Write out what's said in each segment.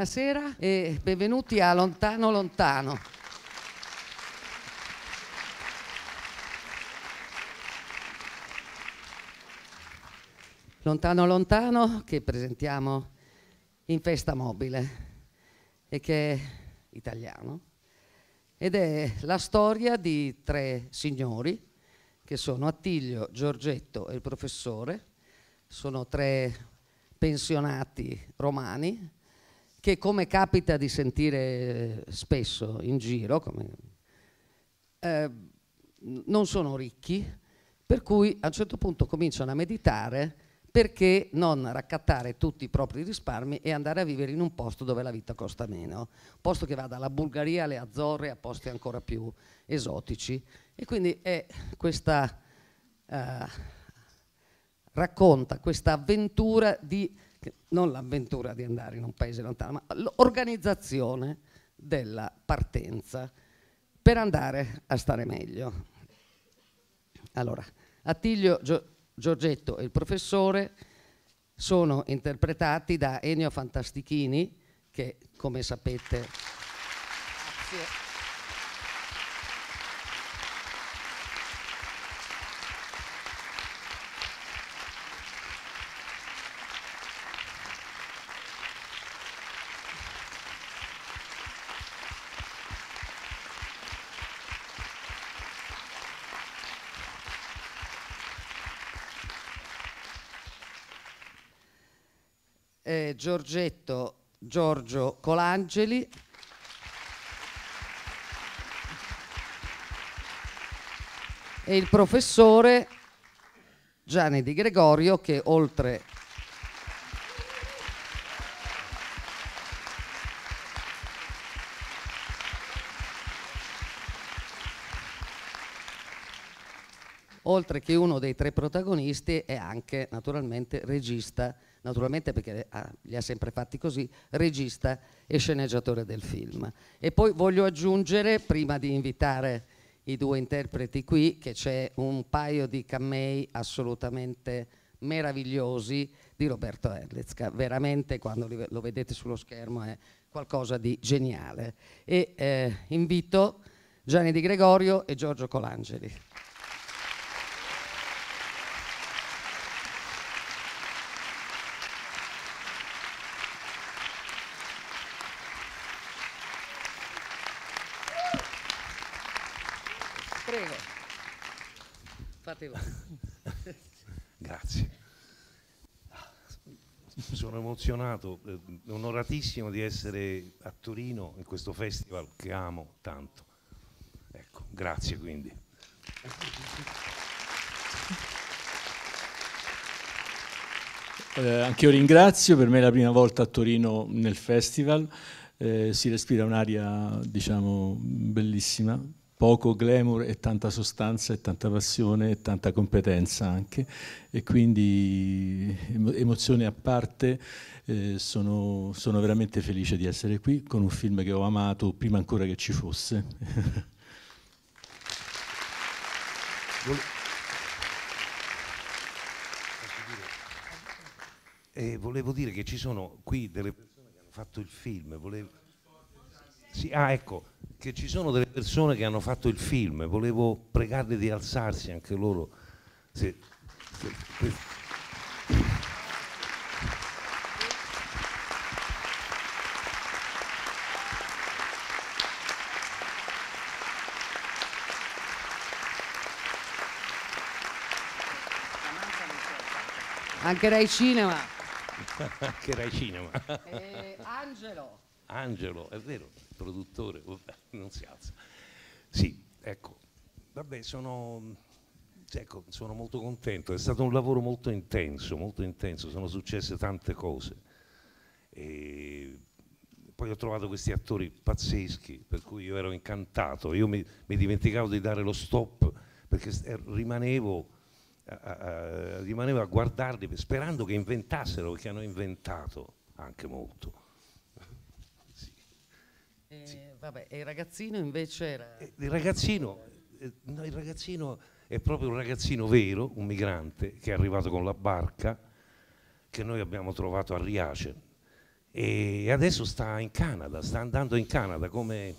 buonasera e benvenuti a Lontano Lontano. Lontano Lontano che presentiamo in festa mobile e che è italiano ed è la storia di tre signori che sono Attilio, Giorgetto e il professore, sono tre pensionati romani che come capita di sentire spesso in giro, come, eh, non sono ricchi, per cui a un certo punto cominciano a meditare perché non raccattare tutti i propri risparmi e andare a vivere in un posto dove la vita costa meno, un posto che va dalla Bulgaria alle Azzorre a posti ancora più esotici. E quindi è questa... Uh, racconta questa avventura di, non l'avventura di andare in un paese lontano, ma l'organizzazione della partenza per andare a stare meglio. Allora, Attilio Gio- Giorgetto e il professore sono interpretati da Ennio Fantastichini, che come sapete... Grazie. Eh, Giorgetto Giorgio Colangeli. E il professore Gianni Di Gregorio che oltre oltre che uno dei tre protagonisti è anche naturalmente regista naturalmente perché ah, li ha sempre fatti così, regista e sceneggiatore del film. E poi voglio aggiungere, prima di invitare i due interpreti qui, che c'è un paio di camei assolutamente meravigliosi di Roberto Erlitzka, veramente quando lo vedete sullo schermo è qualcosa di geniale. E eh, invito Gianni Di Gregorio e Giorgio Colangeli. Fatelo. Grazie. Sono emozionato, eh, onoratissimo di essere a Torino in questo festival che amo tanto. Ecco, grazie quindi. Eh, anche io ringrazio, per me è la prima volta a Torino nel festival, eh, si respira un'aria diciamo bellissima, poco glamour e tanta sostanza e tanta passione e tanta competenza anche e quindi emozioni a parte eh, sono, sono, veramente felice di essere qui con un film che ho amato prima ancora che ci fosse. Eh, volevo dire che ci sono qui delle persone che hanno fatto il film. Volevo... Sì, ah, ecco, che ci sono delle persone che hanno fatto il film, volevo pregarli di alzarsi anche loro. Se, se, se. Anche Rai Cinema. Anche Rai Cinema. Eh, Angelo. Angelo, è vero produttore, non si alza. Sì, ecco, vabbè, sono, ecco, sono molto contento, è stato un lavoro molto intenso, molto intenso, sono successe tante cose. E poi ho trovato questi attori pazzeschi, per cui io ero incantato, io mi, mi dimenticavo di dare lo stop perché rimanevo a, a, rimanevo a guardarli sperando che inventassero, perché hanno inventato anche molto. Eh, sì. Vabbè, e il ragazzino invece era... Eh, il ragazzino, eh, no, il ragazzino è proprio un ragazzino vero, un migrante, che è arrivato con la barca, che noi abbiamo trovato a Riace, e adesso sta in Canada, sta andando in Canada come...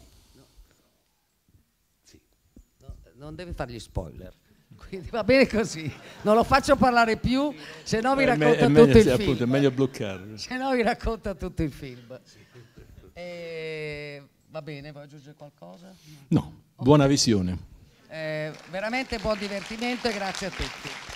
Sì. No, non deve fargli spoiler. Quindi va bene così, non lo faccio parlare più, se no vi racconta me- tutto il film. Appunto, è meglio bloccare. Se no vi racconta tutto il film. E, va bene, vuoi aggiungere qualcosa? No, buona visione. Eh, veramente buon divertimento e grazie a tutti.